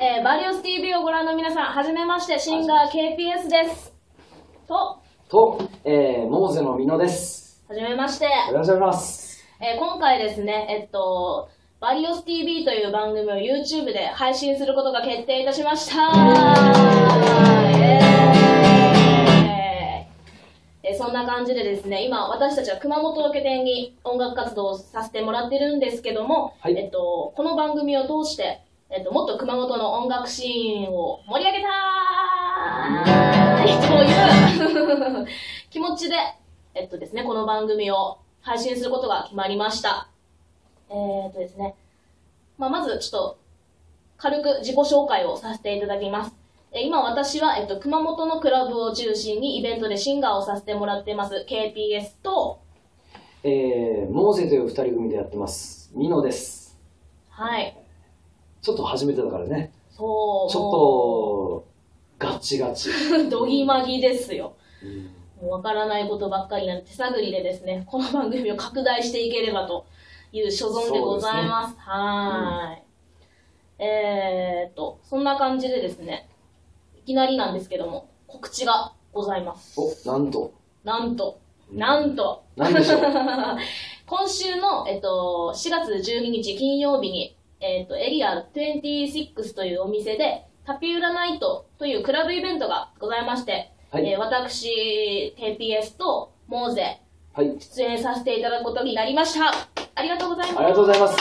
えーバリオス TV をご覧の皆さん、はじめまして、シンガー KPS です。と、と、えー、モーゼのミノです。はじめまして。よろしくお願いします。えー今回ですね、えっと、バリオス TV という番組を YouTube で配信することが決定いたしました。えーそんな感じでですね、今私たちは熊本を拠点に音楽活動をさせてもらってるんですけども、はいえっと、この番組を通して、えっと、もっと熊本の音楽シーンを盛り上げたい という気持ちで、えっとですね、この番組を配信することが決まりました。えー、っとですね、まあ、まずちょっと軽く自己紹介をさせていただきます。えー今私は、えっと、熊本のクラブを中心にイベントでシンガーをさせてもらってます KPS と、えー、モーゼという二人組でやってます。ミノです。はい、ちょっと初めてだからね。そう、ちょっと、ガチガチ。と、どぎまぎですよ。うんもうわからないことばっかりなんで手探りでですね、この番組を拡大していければという所存でございます。はーい。えーっと、そんな感じでですね、いきなりなんですけども、告知がございます。お、なんと。なんと、なんと、なんでしょう。今週の、えっと、4月12日金曜日に、えっと、エリア26というお店で、タピューラナイトというクラブイベントがございまして、はいえー私、KPS とモーゼ、はい。出演させていただくことになりました。ありがとうございます。ありがとうございます。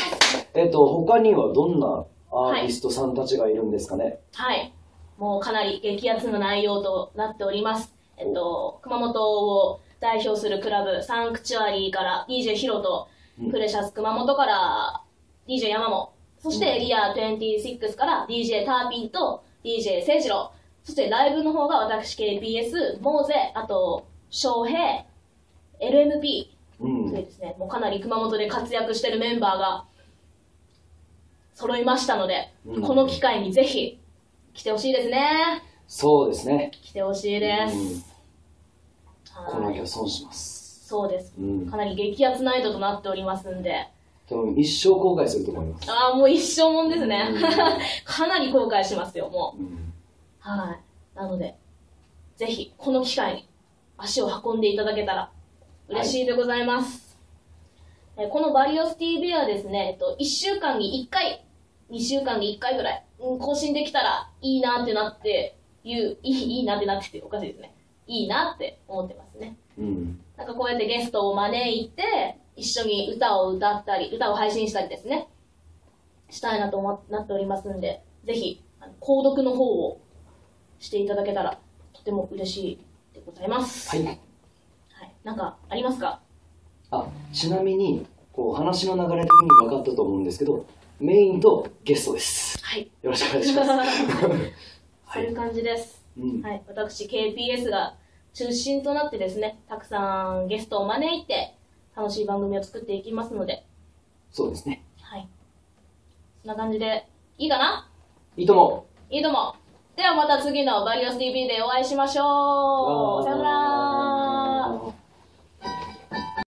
えっ、と、他にはどんなアーティストさんたちがいるんですかね？はい。もうかなり激アツな内容となっております。えっと、熊本を代表するクラブ、サンクチュアリーから DJ ヒロと、うんプレシャス熊本から DJ 山も、そしてエリア26から DJ ターピンと DJ 聖次郎、そしてライブの方が私 KPS、モーゼ、あと、翔平、LMP、うん。でですね、もうかなり熊本で活躍してるメンバーが揃いましたので、うんこの機会にぜひ来てほしいですね。そうですね。来てほしいです。うんこのはい日は損します。そうです。うん。かなり激アツナイトとなっておりますんで、多分一生後悔すると思います。ああ、もう一生もんですねうん。かなり後悔しますよ、もう。うん。はい。なので、ぜひ、この機会に足を運んでいただけたら嬉しいでございます。えーこのバリオス TV はですね、えっと、1週間に1回、2週間に1回ぐらい、うん更新できたらいいなってなって、いう、いい、いいなってなってておかしいですね。いいなって思ってますね。うん。なんかこうやってゲストを招いて、一緒に歌を歌ったり、歌を配信したりですね、したいなと思なっておりますんで、ぜひ、購読の方をしていただけたら、とても嬉しいでございます。はい。はい。なんか、ありますか？あ、ちなみに、こう、話の流れ的に分かったと思うんですけど、メインとゲストです。はい。よろしくお願いします。そういう感じです。うん。はい。私、KPS が中心となってですね、たくさんゲストを招いて、楽しい番組を作っていきますので、そうですね。はい。そんな感じで、いいかな？いいとも。いいとも。ではまた次のバリオス TV でお会いしましょう。さよなら。